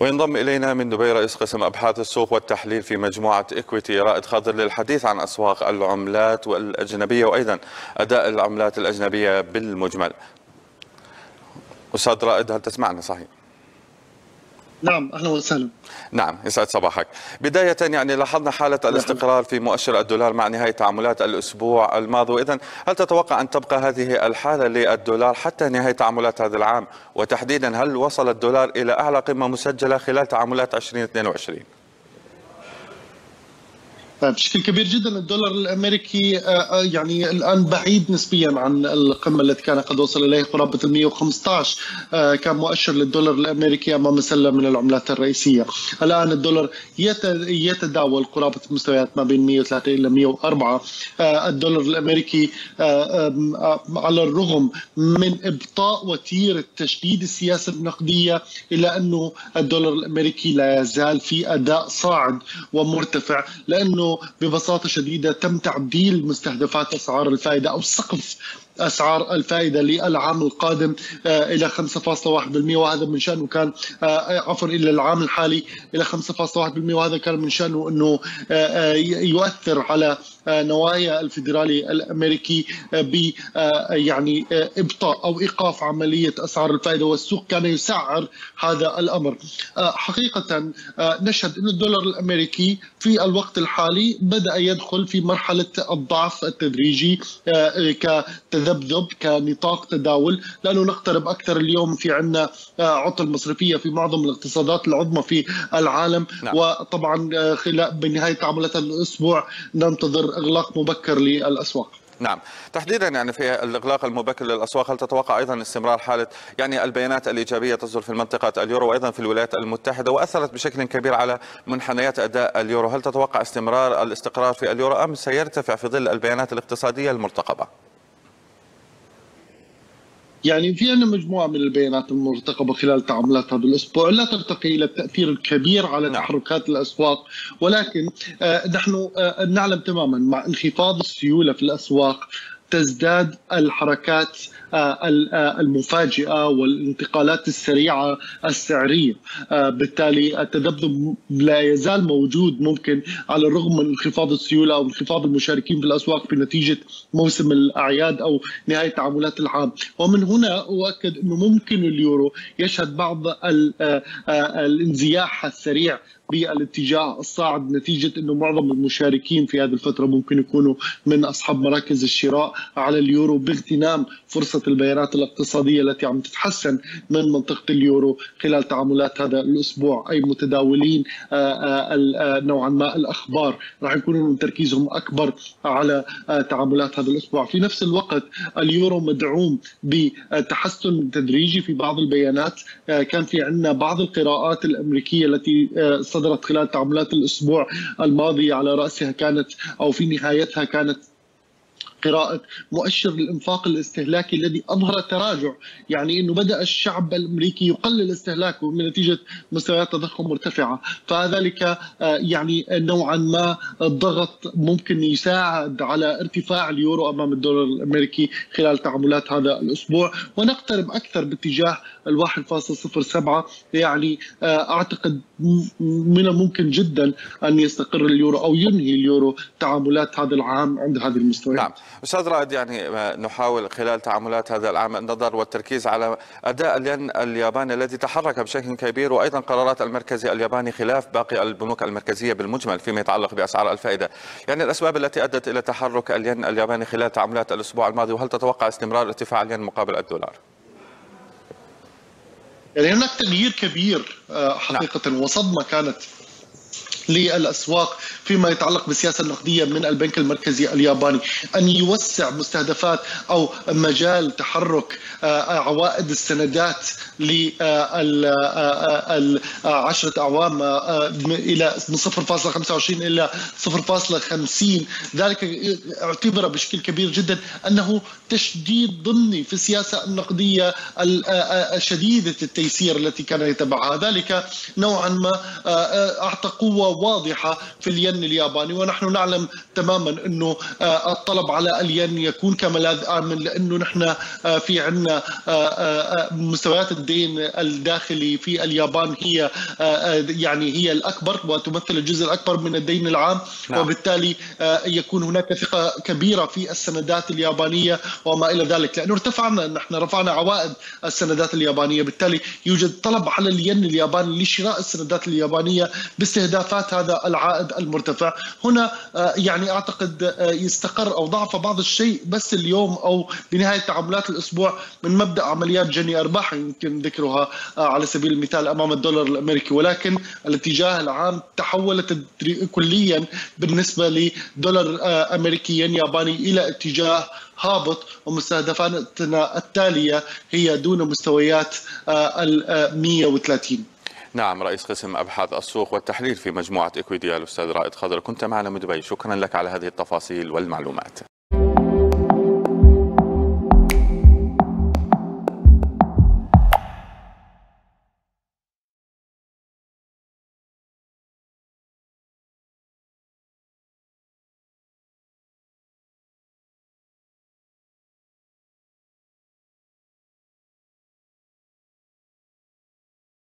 وينضم إلينا من دبي رئيس قسم أبحاث السوق والتحليل في مجموعة إكويتي رائد خضر للحديث عن أسواق العملات الأجنبية وأيضا أداء العملات الأجنبية بالمجمل أستاذ رائد هل تسمعنا صحيح؟ نعم أهلا وسهلا. نعم يسعد صباحك. بداية يعني لاحظنا حالة الاستقرار في مؤشر الدولار مع نهاية تعاملات الأسبوع الماضي. وإذا هل تتوقع أن تبقى هذه الحالة للدولار حتى نهاية تعاملات هذا العام؟ وتحديدا هل وصل الدولار إلى أعلى قمة مسجلة خلال تعاملات 2022 بشكل كبير جدا. الدولار الأمريكي آه، آه، يعني الآن بعيد نسبيا عن القمة التي كان قد وصل إليها قرابة ال 115 آه، كان مؤشر للدولار الأمريكي أمام سله من العملات الرئيسية. الآن الدولار يتداول قرابة مستويات ما بين 103 إلى 104 الدولار الأمريكي على الرغم من إبطاء وتيره تشديد السياسة النقدية الا أنه الدولار الأمريكي لا يزال في أداء صاعد ومرتفع لأنه ببساطة شديدة تم تعديل مستهدفات أسعار الفائدة أو سقف أسعار الفائدة للعام القادم آه، إلى 5.1% وهذا من شأنه كان آه، عفوا إلى العام الحالي إلى 5.1% وهذا كان من شأنه أنه آه، يؤثر على نوايا الفيدرالي الأمريكي ب يعني إبطاء أو إيقاف عملية أسعار الفائدة والسوق كان يسعر هذا الأمر. حقيقة نشهد أن الدولار الأمريكي في الوقت الحالي بدأ يدخل في مرحلة الضعف التدريجي كتذبذب كنطاق تداول لأنه نقترب أكثر اليوم في عندنا عطل مصرفية في معظم الاقتصادات العظمى في العالم. نعم. وطبعا خلال بنهاية تعاملات الأسبوع ننتظر إغلاق مبكر للأسواق. نعم. تحديدا يعني في الإغلاق المبكر للأسواق هل تتوقع أيضا استمرار حالة يعني البيانات الإيجابية تصدر في منطقة اليورو وأيضا في الولايات المتحدة؟ وأثرت بشكل كبير على منحنيات أداء اليورو. هل تتوقع استمرار الاستقرار في اليورو أم سيرتفع في ظل البيانات الاقتصادية المرتقبة؟ يعني في عندنا مجموعة من البيانات المرتقبة خلال تعاملات هذا الأسبوع لا ترتقي إلى التأثير الكبير على نعم. تحركات الأسواق ولكن آه نحن آه نعلم تماما مع انخفاض السيولة في الأسواق تزداد الحركات آه، آه، المفاجئة والانتقالات السريعة السعرية. آه، بالتالي التذبذب لا يزال موجود ممكن على الرغم من انخفاض السيولة أو انخفاض المشاركين في الأسواق بنتيجه موسم الأعياد أو نهاية تعاملات العام. ومن هنا أؤكد إنه ممكن اليورو يشهد بعض الانزياح السريع بالاتجاه الصاعد نتيجة إنه معظم المشاركين في هذه الفترة ممكن يكونوا من أصحاب مراكز الشراء على اليورو باغتنام فرصة البيانات الاقتصادية التي عم تتحسن من منطقة اليورو خلال تعاملات هذا الأسبوع. أي متداولين آه، آه، آه، نوعا ما الأخبار راح يكونوا تركيزهم أكبر على تعاملات هذا الأسبوع. في نفس الوقت اليورو مدعوم بتحسن تدريجي في بعض البيانات. كان في عندنا بعض القراءات الأمريكية التي صدرت خلال تعاملات الأسبوع الماضي على رأسها كانت أو في نهايتها كانت قراءة مؤشر الانفاق الاستهلاكي الذي أظهر تراجع، يعني إنه بدأ الشعب الأمريكي يقلل استهلاكه من نتيجة مستويات تضخم مرتفعة، فذلك آه، يعني نوعا ما الضغط ممكن يساعد على ارتفاع اليورو أمام الدولار الأمريكي خلال تعاملات هذا الأسبوع، ونقترب أكثر باتجاه ال 1.07 يعني آه، أعتقد من الممكن جدا أن يستقر اليورو أو ينهي اليورو تعاملات هذا العام عند هذه المستويات. نعم، أستاذ رائد يعني نحاول خلال تعاملات هذا العام النظر والتركيز على أداء الين الياباني الذي تحرك بشكل كبير وأيضا قرارات المركزي الياباني خلاف باقي البنوك المركزية بالمجمل فيما يتعلق بأسعار الفائدة، يعني الأسباب التي أدت إلى تحرك الين الياباني خلال تعاملات الأسبوع الماضي وهل تتوقع استمرار ارتفاع الين مقابل الدولار؟ يعني هناك تغيير كبير آه، حقيقة نعم. وصدمة كانت للأسواق فيما يتعلق بالسياسة النقدية من البنك المركزي الياباني. أن يوسع مستهدفات أو مجال تحرك آه، عوائد السندات لعشرة أعوام آه، إلى من 0.25 إلى 0.50 ذلك اعتبر بشكل كبير جدا أنه تشديد ضمني في السياسة النقدية شديدة التيسير التي كان يتبعها. ذلك نوعا ما أعطى قوة واضحة في الين الياباني ونحن نعلم تماما إنه الطلب على الين يكون كملاذ آمن لأنه نحن في عندنا مستويات الدين الداخلي في اليابان هي يعني هي الأكبر وتمثل الجزء الأكبر من الدين العام. نعم. وبالتالي يكون هناك ثقة كبيرة في السندات اليابانية وما إلى ذلك. لأنه ارتفعنا نحن رفعنا عوائد السندات اليابانية. بالتالي يوجد طلب على الين الياباني لشراء السندات اليابانية باستهدافات هذا العائد المرتفع. هنا يعني أعتقد يستقر أو ضعف بعض الشيء بس اليوم أو بنهايه تعاملات الأسبوع من مبدأ عمليات جني أرباح يمكن ذكرها على سبيل المثال أمام الدولار الأمريكي. ولكن الاتجاه العام تحولت كليا بالنسبة لدولار أمريكي ياباني إلى اتجاه هابط. ومستهدفاتنا التالية هي دون مستويات ال 130 نعم رئيس قسم أبحاث السوق والتحليل في مجموعة إكويديا الأستاذ رائد خضر كنت معنا من دبي. شكرا لك على هذه التفاصيل والمعلومات.